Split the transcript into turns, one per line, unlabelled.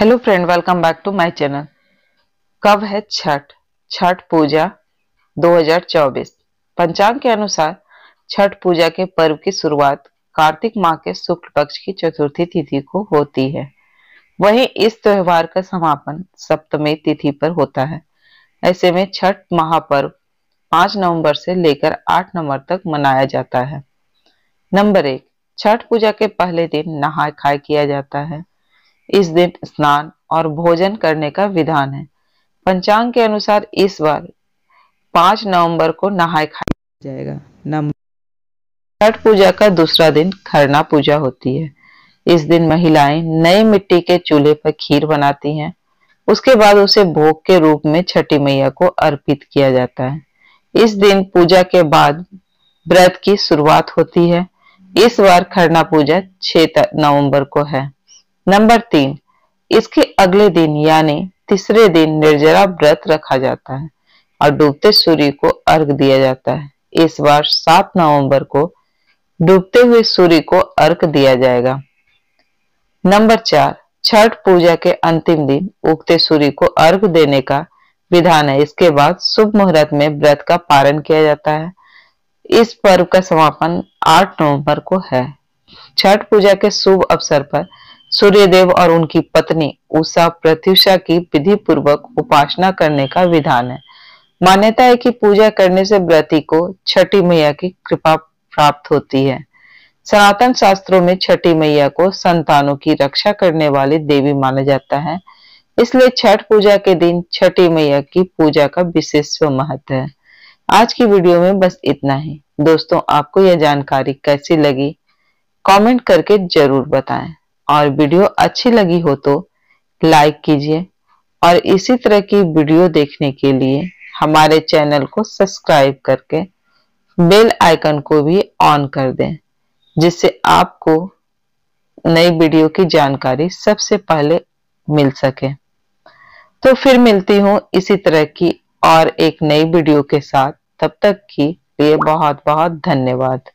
Hello friend welcome back to my channel कब है छठ? छठ पूजा 2024 पंचांग के अनुसार छठ पूजा के पर्व की शुरुआत कार्तिक माह के शुक्ल पक्ष की चतुर्थी तिथि को होती है। वहीं इस त्योहार का समापन सप्तमी तिथि पर होता है। ऐसे में छठ महापर्व 5 नवंबर से लेकर 8 नवंबर तक मनाया जाता है। नंबर एक, छठ पूजा के पहले दिन नहाय खाए किया जाता है। इस दिन स्नान और भोजन करने का विधान है। पंचांग के अनुसार इस बार पाँच नवंबर को नहाय खाया जाएगा। छठ पूजा का दूसरा दिन खरना पूजा होती है। इस दिन महिलाएँ नए मिट्टी के चूल्हे पर खीर बनाती हैं। उसके बाद उसे भोग के रूप में छठी मैया को अर्पित किया जाता है। इस दिन पूजा के बाद व्रत की शुरुआत होती है। इस बार खरना पूजा 6 नवंबर को है। नंबर तीन, इसके अगले दिन यानी तीसरे दिन निर्जरा व्रत रखा जाता है और डूबते सूर्य को अर्घ दिया जाता है। इस बार सात नवंबर को डूबते हुए सूर्य को अर्घ दिया जाएगा। नंबर चार, छठ पूजा के अंतिम दिन उगते सूर्य को अर्घ देने का विधान है। इसके बाद शुभ मुहूर्त में व्रत का पारण किया जाता है। इस पर्व का समापन 8 नवंबर को है। छठ पूजा के शुभ अवसर पर सूर्यदेव और उनकी पत्नी उषा प्रत्युषा की विधि पूर्वक उपासना करने का विधान है। मान्यता है कि पूजा करने से व्रती को छठी मैया की कृपा प्राप्त होती है। सनातन शास्त्रों में छठी मैया को संतानों की रक्षा करने वाली देवी माना जाता है। इसलिए छठ पूजा के दिन छठी मैया की पूजा का विशेष महत्व है। आज की वीडियो में बस इतना ही। दोस्तों, आपको यह जानकारी कैसी लगी? कमेंट करके ज़रूर बताएँ। और वीडियो अच्छी लगी हो तो लाइक कीजिए और इसी तरह की वीडियो देखने के लिए हमारे चैनल को सब्सक्राइब करके बेल आइकन को भी ऑन कर दें, जिससे आपको नई वीडियो की जानकारी सबसे पहले मिल सके। तो फिर मिलती हूँ इसी तरह की और एक नई वीडियो के साथ। तब तक की लिए बहुत बहुत धन्यवाद।